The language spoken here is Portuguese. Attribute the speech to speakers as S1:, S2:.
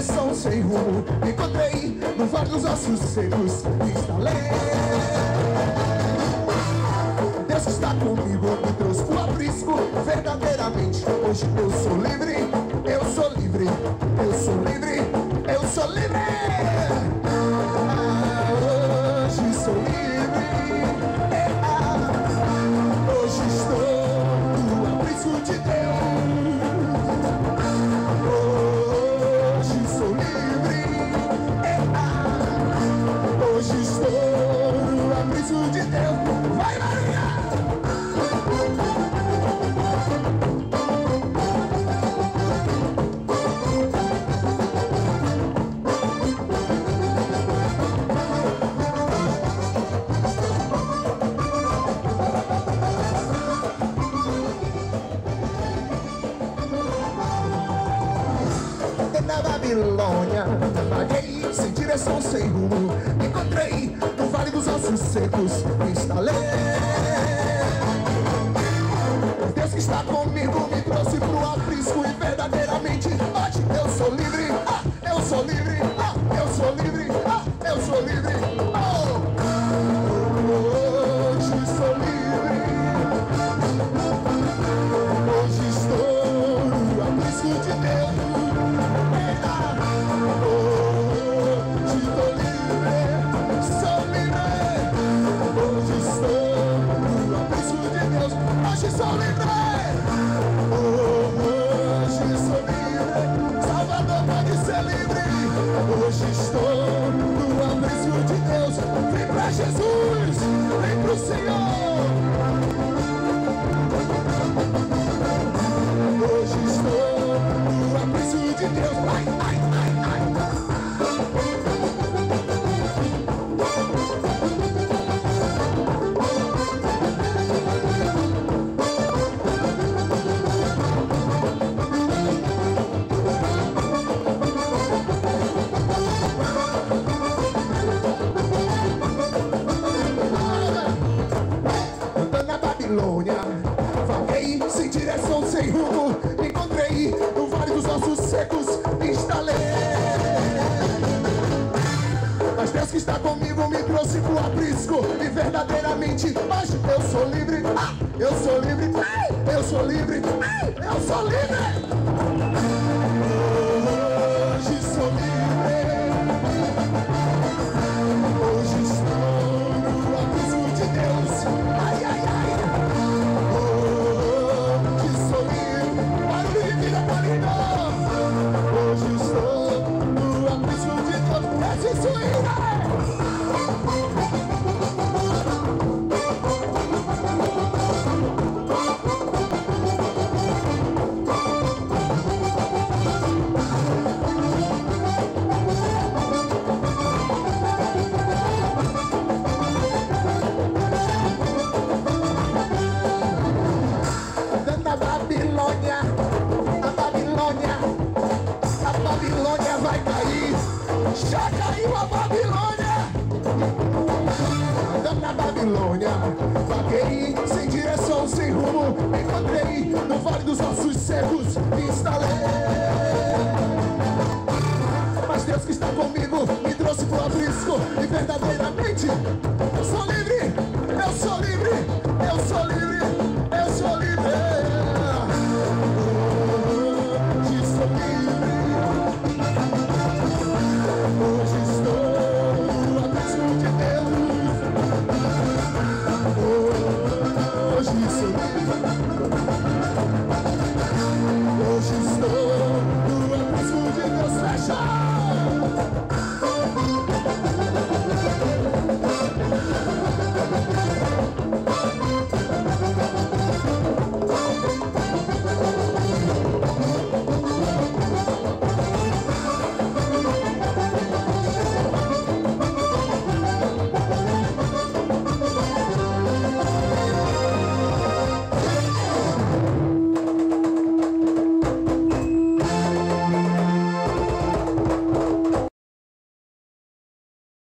S1: Direção, sem rumo Me encontrei no vale dos ossos secos Me instalei. Deus está comigo, me trouxe pro aprisco Verdadeiramente, hoje eu sou livre Eu sou livre, eu sou livre Eu sou livre Babilônia. Vaguei sem direção, sem rumo. Encontrei no Vale dos Ossos Secos Me Jesus, vem pro Senhor. Hoje estou no aprisco de Deus Ai, ai, ai, ai Babilônia Vaguei sem direção, sem rumo. Me encontrei no Vale dos Ossos Secos Me instalei. Mas Deus que está comigo me trouxe pro aprisco. E verdadeiramente hoje eu sou livre. Ah, Eu sou livre, eu sou livre. Eu sou livre já caiu a Babilônia. andando Na Babilônia, vaguei sem direção, sem rumo. Me encontrei no vale dos ossos cegos me instalei. Mas Deus que está comigo me trouxe pro abrisco e verdadeiramente sou livre, eu sou livre, eu sou livre.